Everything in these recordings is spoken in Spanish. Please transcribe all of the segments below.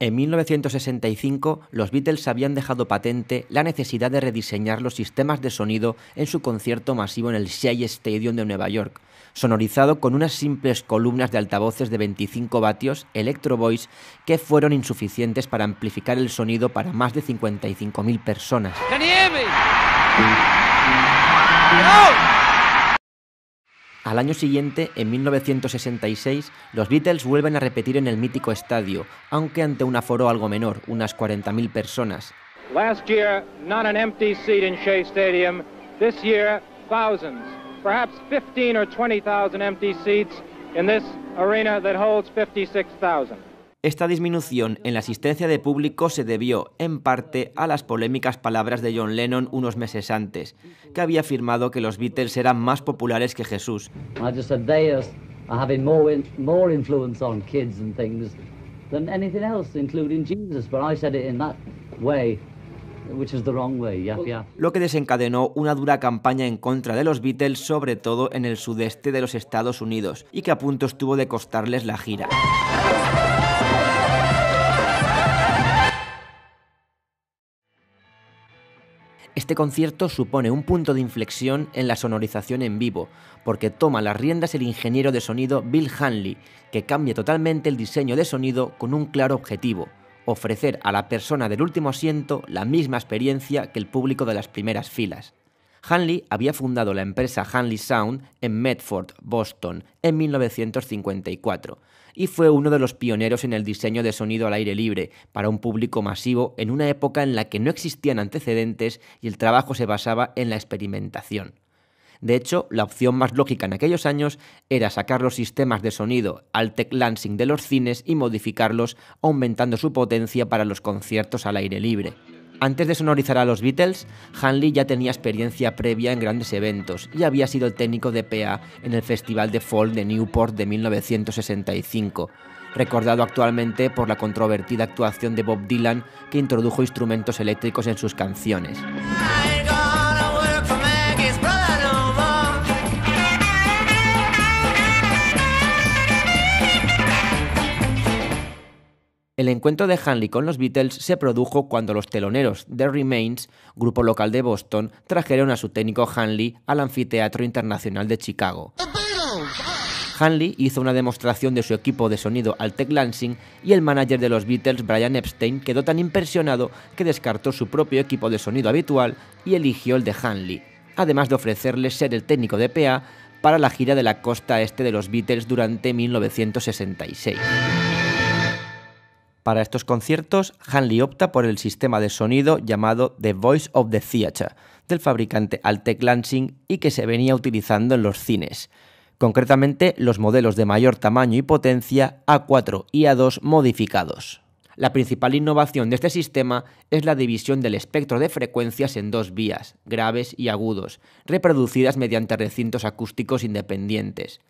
En 1965, los Beatles habían dejado patente la necesidad de rediseñar los sistemas de sonido en su concierto masivo en el Shea Stadium de Nueva York, sonorizado con unas simples columnas de altavoces de 25 vatios Electro Voice que fueron insuficientes para amplificar el sonido para más de 55.000 personas. Al año siguiente, en 1966, los Beatles vuelven a repetir en el mítico estadio, aunque ante un aforo algo menor, unas 40.000 personas. Last year, not an empty seat in Shea Stadium. This year, thousands, perhaps 15 or 20,000 empty seats in this arena that holds 56,000. Esta disminución en la asistencia de público se debió, en parte, a las polémicas palabras de John Lennon unos meses antes, que había afirmado que los Beatles eran más populares que Jesús. Lo que desencadenó una dura campaña en contra de los Beatles, sobre todo en el sudeste de los Estados Unidos, y que a punto estuvo de costarles la gira. Este concierto supone un punto de inflexión en la sonorización en vivo, porque toma las riendas el ingeniero de sonido Bill Hanley, que cambia totalmente el diseño de sonido con un claro objetivo, ofrecer a la persona del último asiento la misma experiencia que el público de las primeras filas. Hanley había fundado la empresa Hanley Sound en Medford, Boston, en 1954, y fue uno de los pioneros en el diseño de sonido al aire libre para un público masivo en una época en la que no existían antecedentes y el trabajo se basaba en la experimentación. De hecho, la opción más lógica en aquellos años era sacar los sistemas de sonido Altec Lansing de los cines y modificarlos aumentando su potencia para los conciertos al aire libre. Antes de sonorizar a los Beatles, Hanley ya tenía experiencia previa en grandes eventos y había sido el técnico de PA en el Festival de Folk de Newport de 1965, recordado actualmente por la controvertida actuación de Bob Dylan que introdujo instrumentos eléctricos en sus canciones. El encuentro de Hanley con los Beatles se produjo cuando los teloneros The Remains, grupo local de Boston, trajeron a su técnico Hanley al Anfiteatro Internacional de Chicago. Hanley hizo una demostración de su equipo de sonido al Tech Lansing y el manager de los Beatles, Brian Epstein, quedó tan impresionado que descartó su propio equipo de sonido habitual y eligió el de Hanley, además de ofrecerle ser el técnico de PA para la gira de la costa este de los Beatles durante 1966. Para estos conciertos, Hanley opta por el sistema de sonido llamado The Voice of the Theatre, del fabricante Altec Lansing y que se venía utilizando en los cines, concretamente los modelos de mayor tamaño y potencia A4 y A2 modificados. La principal innovación de este sistema es la división del espectro de frecuencias en dos vías, graves y agudos, reproducidas mediante recintos acústicos independientes.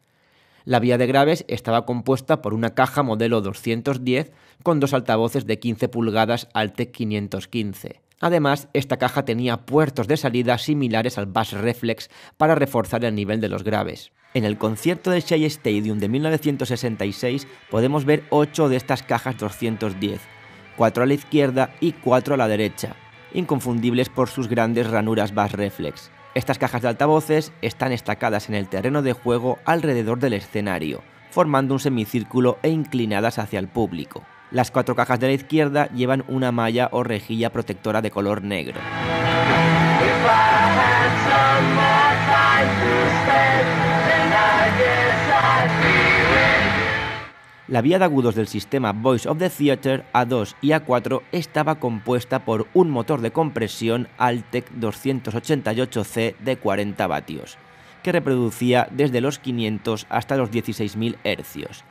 La vía de graves estaba compuesta por una caja modelo 210 con dos altavoces de 15 pulgadas Altec 515. Además, esta caja tenía puertos de salida similares al Bass Reflex para reforzar el nivel de los graves. En el concierto de Shea Stadium de 1966 podemos ver 8 de estas cajas 210, 4 a la izquierda y 4 a la derecha, inconfundibles por sus grandes ranuras Bass Reflex. Estas cajas de altavoces están estacadas en el terreno de juego alrededor del escenario, formando un semicírculo e inclinadas hacia el público. Las cuatro cajas de la izquierda llevan una malla o rejilla protectora de color negro. La vía de agudos del sistema Voice of the Theater A2 y A4 estaba compuesta por un motor de compresión Altec 288C de 40 vatios, que reproducía desde los 500 hasta los 16.000 hercios.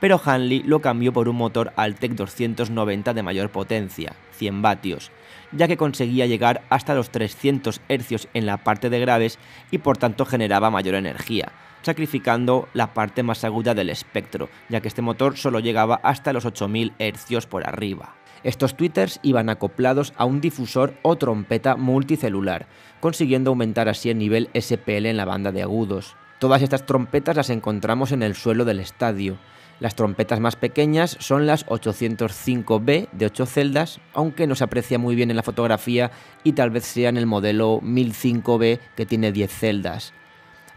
Pero Hanley lo cambió por un motor Altec 290 de mayor potencia, 100 vatios, ya que conseguía llegar hasta los 300 hercios en la parte de graves y por tanto generaba mayor energía sacrificando la parte más aguda del espectro, ya que este motor solo llegaba hasta los 8000 Hz por arriba. Estos tweeters iban acoplados a un difusor o trompeta multicelular, consiguiendo aumentar así el nivel SPL en la banda de agudos. Todas estas trompetas las encontramos en el suelo del estadio. Las trompetas más pequeñas son las 805B de 8 celdas, aunque no se aprecia muy bien en la fotografía y tal vez sea en el modelo 1005B que tiene 10 celdas.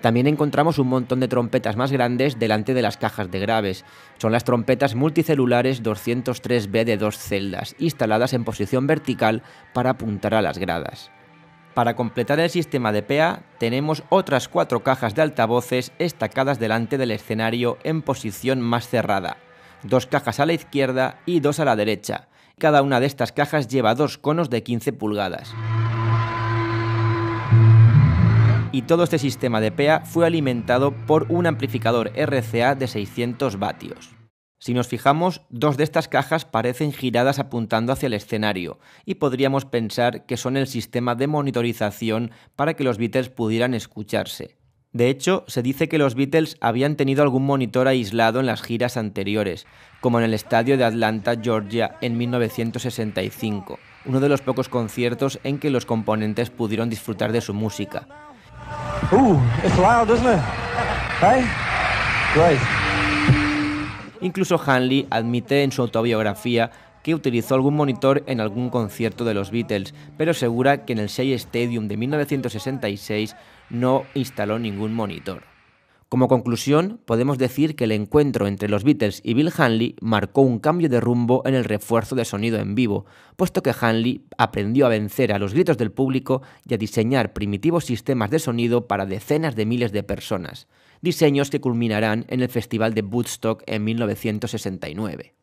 También encontramos un montón de trompetas más grandes delante de las cajas de graves. Son las trompetas multicelulares 203B de 2 celdas, instaladas en posición vertical para apuntar a las gradas. Para completar el sistema de PA tenemos otras cuatro cajas de altavoces estacadas delante del escenario en posición más cerrada, dos cajas a la izquierda y dos a la derecha. Cada una de estas cajas lleva dos conos de 15 pulgadas. Y todo este sistema de PA fue alimentado por un amplificador RCA de 600 vatios. Si nos fijamos, dos de estas cajas parecen giradas apuntando hacia el escenario, y podríamos pensar que son el sistema de monitorización para que los Beatles pudieran escucharse. De hecho, se dice que los Beatles habían tenido algún monitor aislado en las giras anteriores, como en el estadio de Atlanta, Georgia, en 1965, uno de los pocos conciertos en que los componentes pudieron disfrutar de su música. Uh, Incluso Hanley admite en su autobiografía que utilizó algún monitor en algún concierto de los Beatles, pero asegura que en el Shea Stadium de 1966 no instaló ningún monitor. Como conclusión, podemos decir que el encuentro entre los Beatles y Bill Hanley marcó un cambio de rumbo en el refuerzo de sonido en vivo, puesto que Hanley aprendió a vencer a los gritos del público y a diseñar primitivos sistemas de sonido para decenas de miles de personas diseños que culminarán en el Festival de Woodstock en 1969.